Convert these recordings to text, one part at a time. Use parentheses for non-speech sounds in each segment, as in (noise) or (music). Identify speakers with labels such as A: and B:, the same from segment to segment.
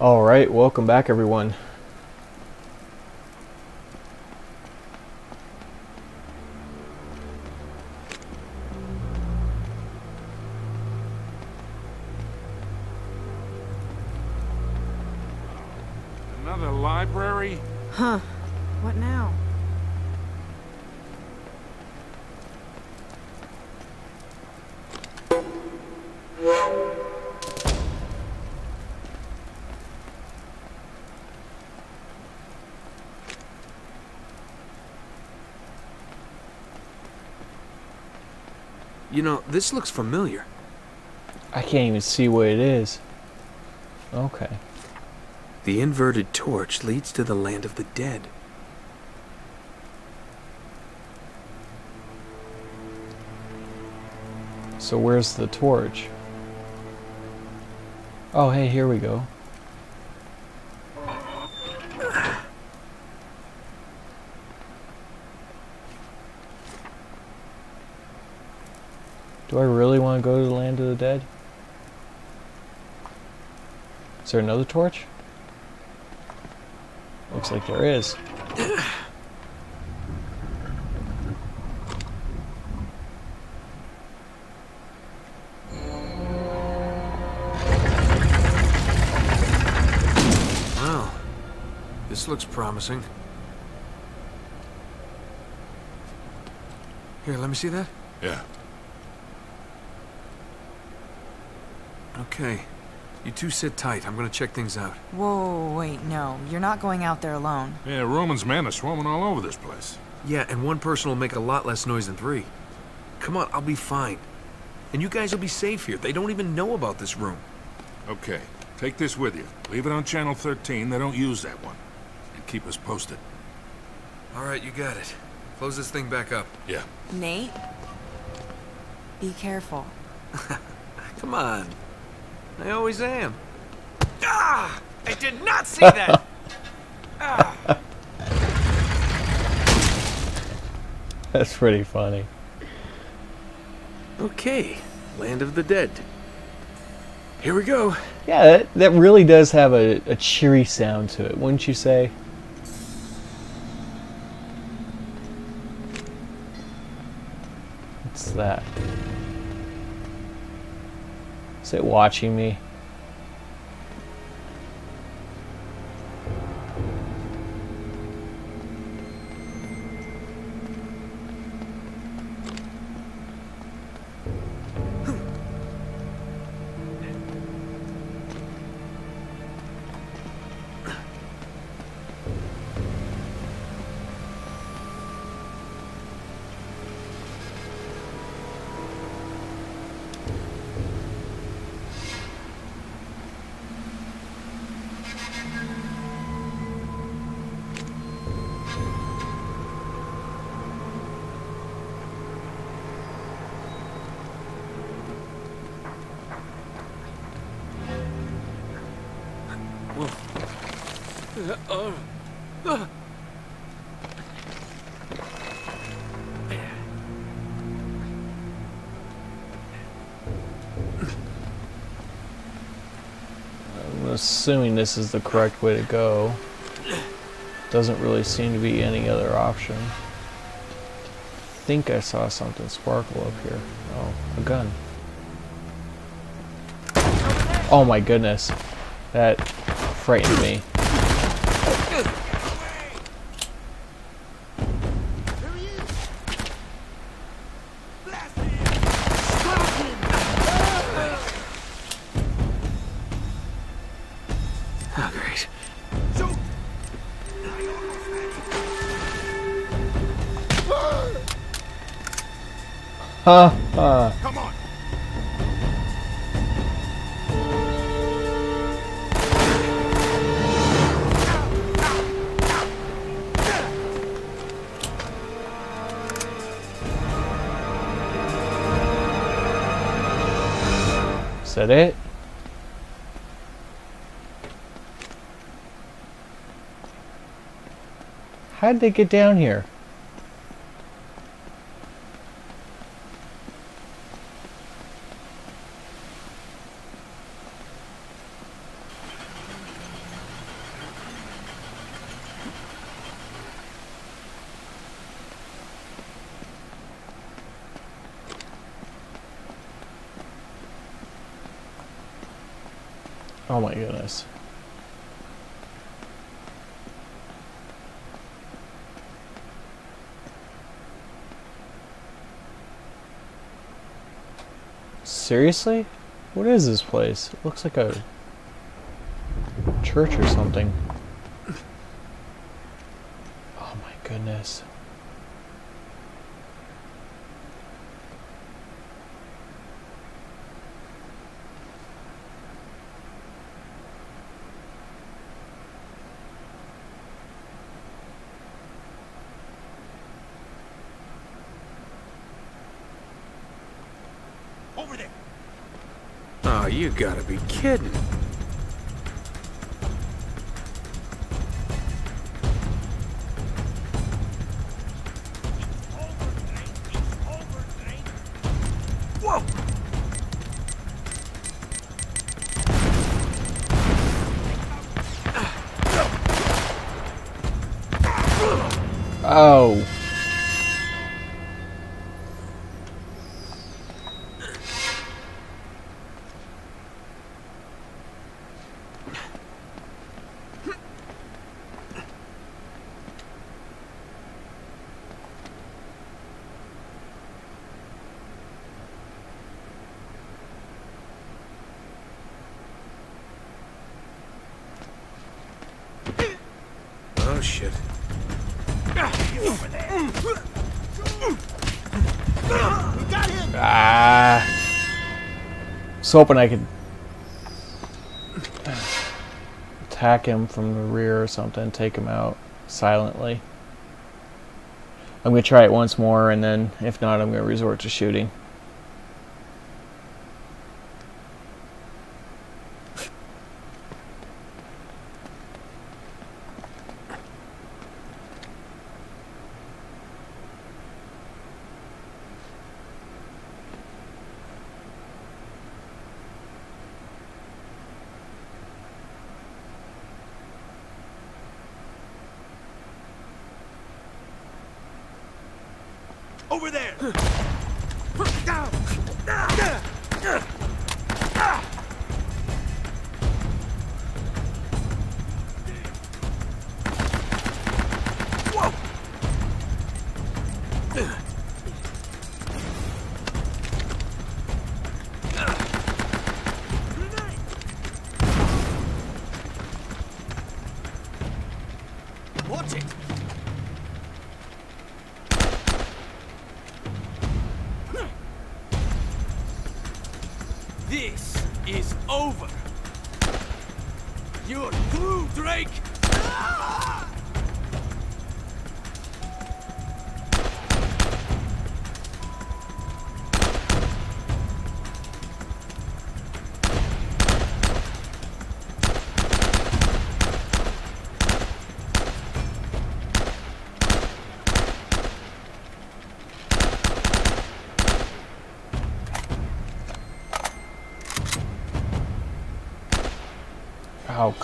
A: Alright, welcome back everyone.
B: You know, this looks familiar.
A: I can't even see what it is. Okay.
B: The inverted torch leads to the land of the dead.
A: So where's the torch? Oh, hey, here we go. Do I really want to go to the land of the dead? Is there another torch? Looks like there is.
B: Wow. This looks promising. Here, let me see that.
C: Yeah.
B: Okay. You two sit tight. I'm gonna check things out.
D: Whoa, wait, no. You're not going out there alone.
C: Yeah, Roman's men are swarming all over this place.
B: Yeah, and one person will make a lot less noise than three. Come on, I'll be fine. And you guys will be safe here. They don't even know about this room.
C: Okay, take this with you. Leave it on Channel 13. They don't use that one. And keep us posted.
B: All right, you got it. Close this thing back up.
C: Yeah.
D: Nate? Be careful. (laughs)
B: Come on. I always am. Ah! I did not see that! (laughs) ah!
A: That's pretty funny.
B: Okay, Land of the Dead. Here we go.
A: Yeah, that, that really does have a, a cheery sound to it, wouldn't you say? What's that? Is it watching me? I'm assuming this is the correct way to go. Doesn't really seem to be any other option. I think I saw something sparkle up here. Oh, a gun. Oh my goodness. That frightened me. Ha.
C: Come on!
A: Is that it? How did they get down here? Oh my goodness. Seriously? What is this place? It looks like a church or something. Oh my goodness.
B: Gotta be kidding.
A: Oh.
B: Oh, shit.
A: Ah. Was hoping I could attack him from the rear or something, take him out silently. I'm gonna try it once more, and then if not, I'm gonna resort to shooting.
C: Over there.
B: Watch This is over. You're through, Drake!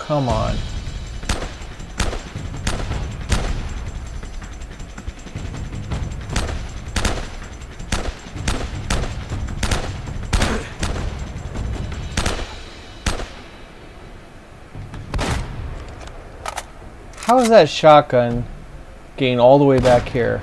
A: Come on. How is that shotgun getting all the way back here?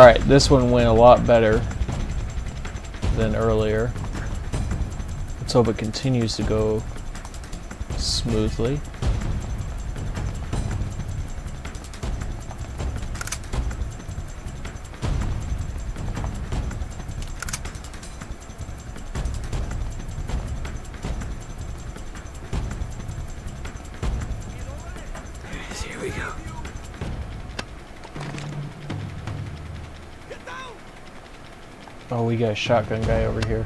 A: Alright, this one went a lot better than earlier. Let's hope it continues to go smoothly. Oh, we got a shotgun guy over here.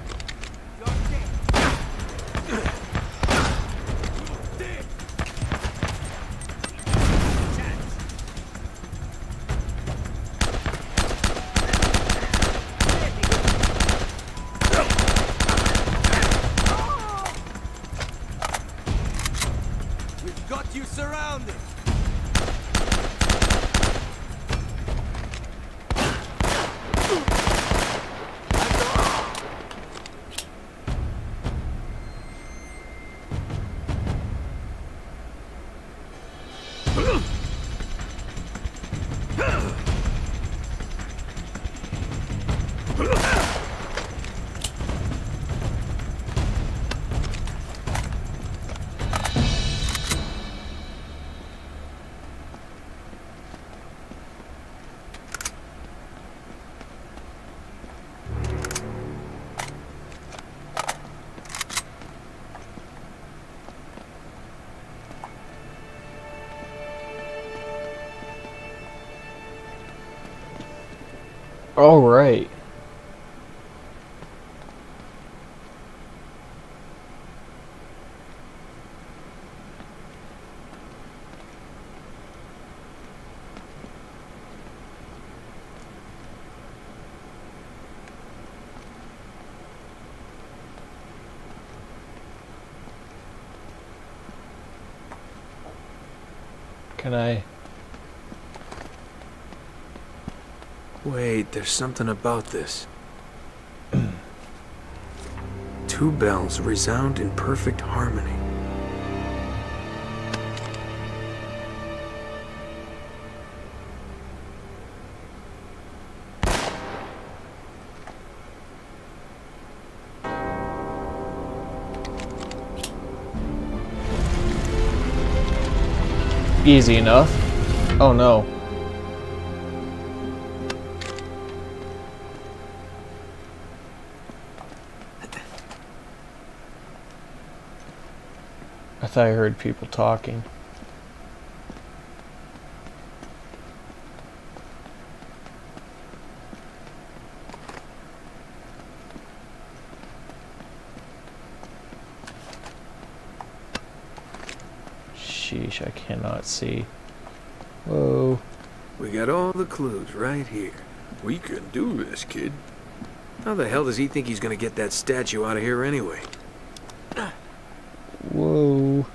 A: All right. Can I?
B: Wait, there's something about this. (clears throat) Two bells resound in perfect harmony.
A: Easy enough. Oh no. I heard people talking. Sheesh, I cannot see. Whoa.
B: We got all the clues right here. We can do this, kid. How the hell does he think he's gonna get that statue out of here anyway?
A: Whoa.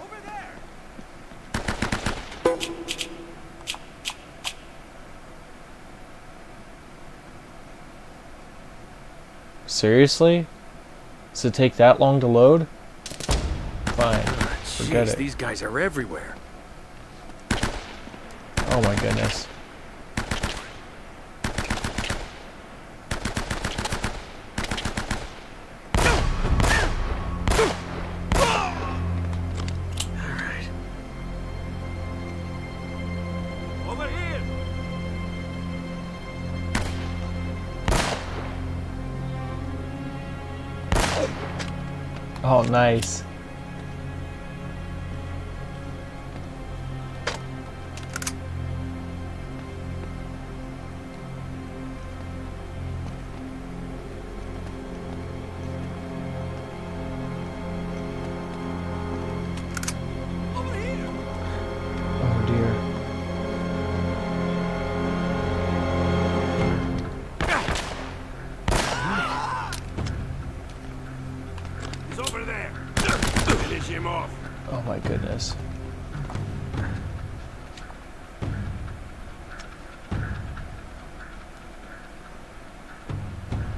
B: Over there!
A: Seriously? Does it take that long to load? Fine. Ah, Forget
B: Jeez,
A: it.
B: these guys are everywhere.
A: Oh my goodness. Nice.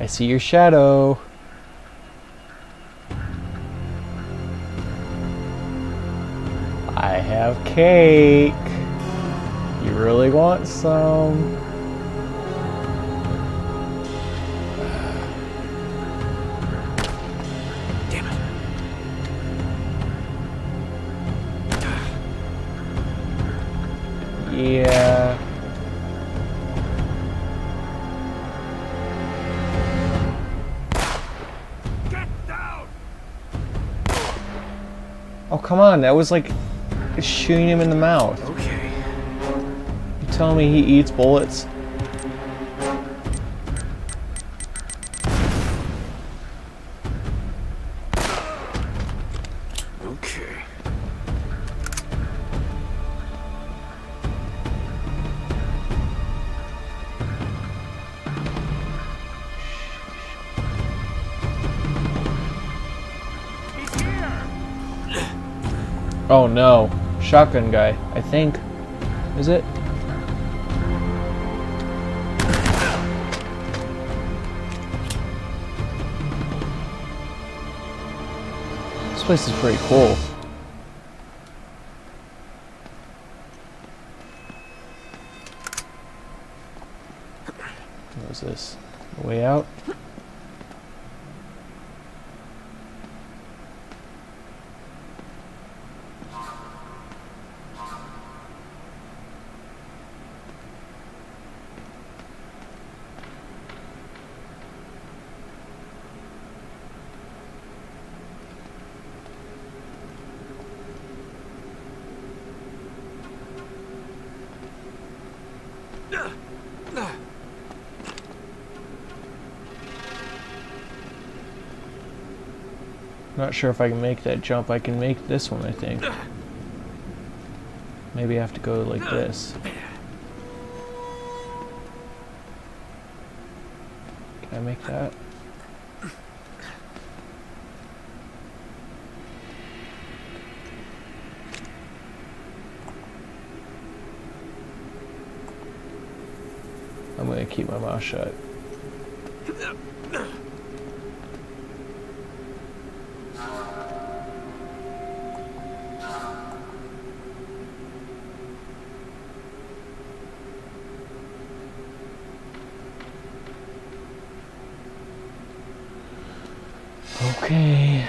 A: I see your shadow. I have cake. You really want some?
B: Damn it.
A: Yeah. Come on. That was like shooting him in the mouth.
B: Okay.
A: You telling me he eats bullets? Oh no. Shotgun guy, I think. Is it? This place is pretty cool. What is this? Way out? Sure if I can make that jump. I can make this one, I think. Maybe I have to go like this. Can I make that? I'm gonna keep my mouth shut. Okay.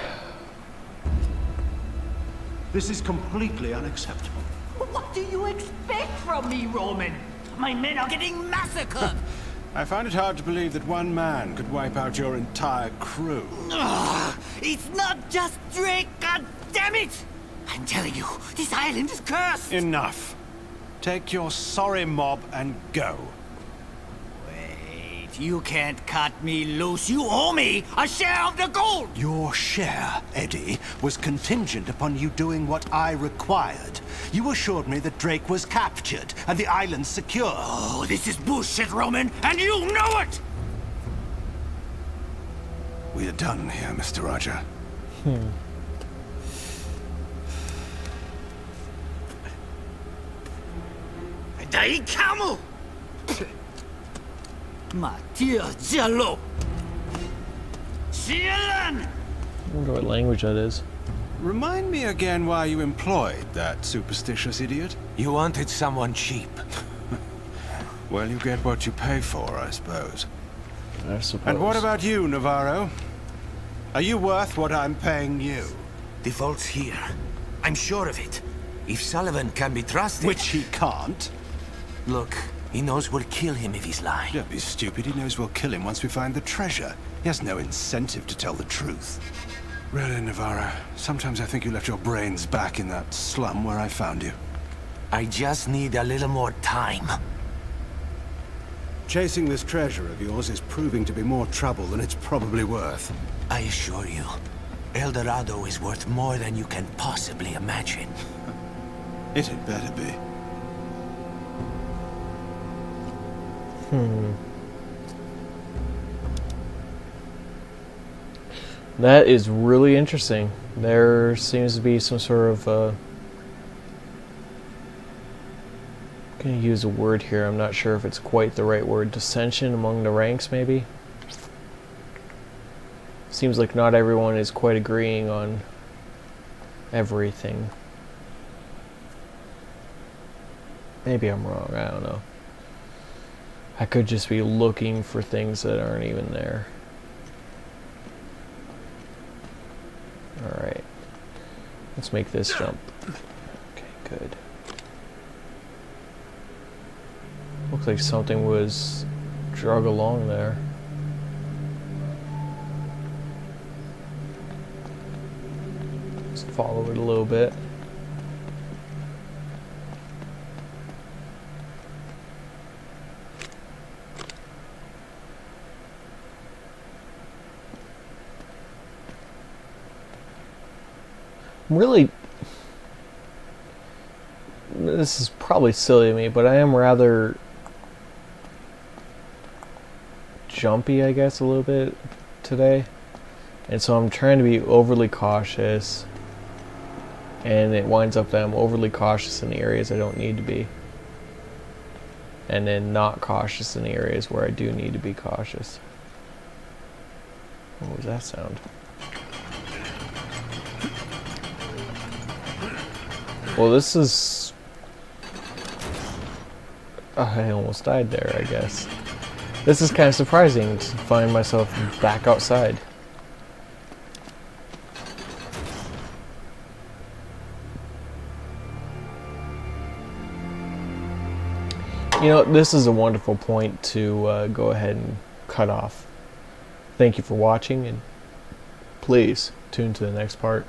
E: This is completely unacceptable.
F: What do you expect from me, Roman? My men are getting massacred.
E: I find it hard to believe that one man could wipe out your entire crew.
F: Ugh, it's not just Drake, god damn it! I'm telling you, this island is cursed.
E: Enough. Take your sorry mob and go.
F: You can't cut me loose. You owe me a share of the gold.
E: Your share, Eddy, was contingent upon you doing what I required. You assured me that Drake was captured and the island secure.
F: Oh, this is bullshit, Roman, and you know it.
E: We are done here, Mr. Raja. Hmm.
F: Dai Camo! Mattia Giallo! Cielan!
A: I wonder what language that is.
E: Remind me again why you employed that superstitious idiot.
B: You wanted someone cheap. (laughs)
E: Well, you get what you pay for, I suppose.
A: I suppose.
E: And what about you, Navarro? Are you worth what I'm paying you?
B: The vault's here. I'm sure of it. If Sullivan can be trusted...
E: Which he can't.
B: Look, he knows we'll kill him if he's lying.
E: Don't be stupid. He knows we'll kill him once we find the treasure. He has no incentive to tell the truth. Really, Navarro, sometimes I think you left your brains back in that slum where I found you.
B: I just need a little more time.
E: Chasing this treasure of yours is proving to be more trouble than it's probably worth.
B: I assure you, El Dorado is worth more than you can possibly imagine. (laughs)
E: It had better be.
A: That is really interesting. There seems to be some sort of. Uh, I'm gonna use a word here. I'm not sure if it's quite the right word. Dissension among the ranks, maybe. Seems like not everyone is quite agreeing on everything. Maybe I'm wrong. I don't know. I could just be looking for things that aren't even there. Alright. Let's make this jump. Okay, good. Looks like something was drug along there. It's follow it a little bit. Really this is probably silly of me, but I am rather jumpy, I guess, a little bit today. And so I'm trying to be overly cautious. And it winds up that I'm overly cautious in the areas I don't need to be. And then not cautious in the areas where I do need to be cautious. What was that sound? Well, this is. Oh, I almost died there, I guess. This is kind of surprising to find myself back outside. You know, this is a wonderful point to uh, go ahead and cut off. Thank you for watching, and please tune to the next part.